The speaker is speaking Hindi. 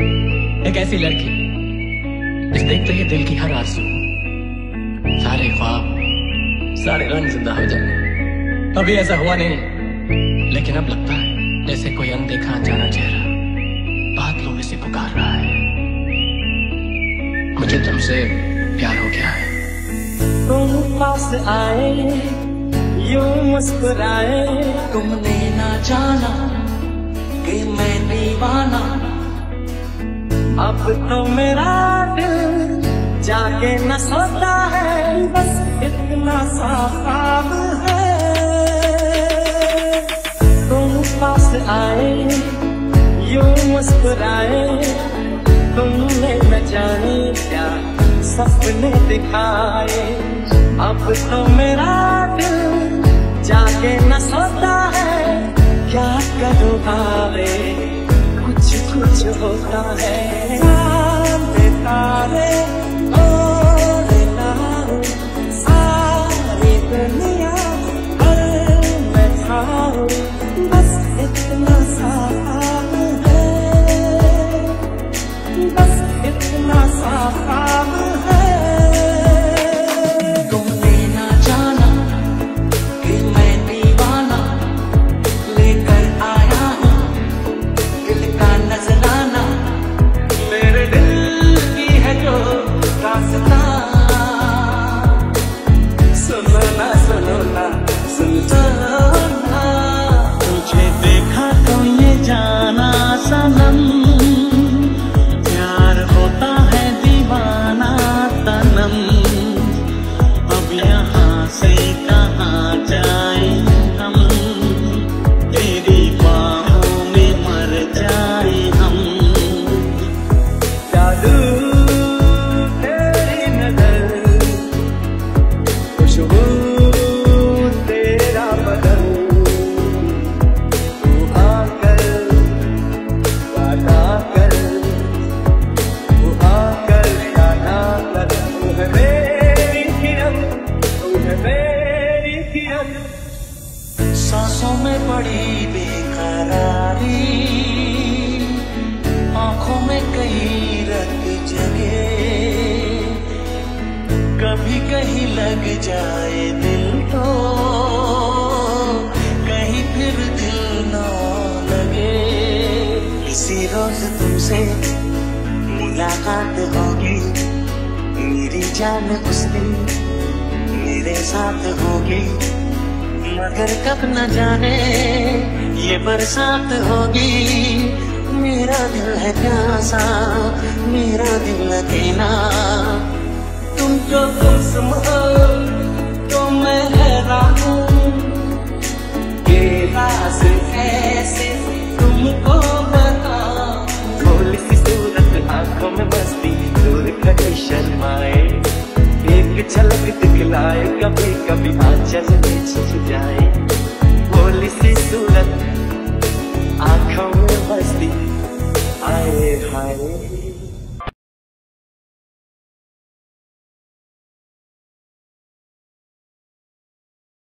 एक ऐसी लड़की, जिस देखते ही दिल की हर आँसू सारे ख्वाब, सारे रंग ज़िंदा हो जाए अभी ऐसा हुआ नहीं, लेकिन अब लगता है, जैसे कोई अनदेखा अनजाना चेहरा बादलों में से पुकार रहा है। मुझे तुमसे प्यार हो गया है। तुम पास आए, यूँ मुस्कुराए, तुमने ना जाना कि मैं दीवाना अब तो मेरा दिल जाके न सोता है, बस इतना सा है। तुम पास आए, यूँ मुस्कुराए, तुमने न जाने क्या सपने दिखाए। अब तो मेरा दिल जाके न सोता है, क्या करूँ भावे? होता है। सांसों में पड़ी बेकरारी। आँखों में कहीं रंग जगे। कभी कहीं लग जाए दिल तो कहीं फिर दिल ना लगे। किसी रोज तुमसे मुलाकात होगी। मेरी जान उस दिन मेरे साथ होगी। मगर कब न जाने ये बरसात होगी। मेरा दिल है प्यासा, मेरा दिल अकेला तुम जो गुमसुम हो तो मैं हैरान हूँ। ये राज कैसे तुमको बता सूरत आँखों में बसती, दूर शर्माए। एक झलक दिखलाए कभी कभी आंचल में छुप जाए।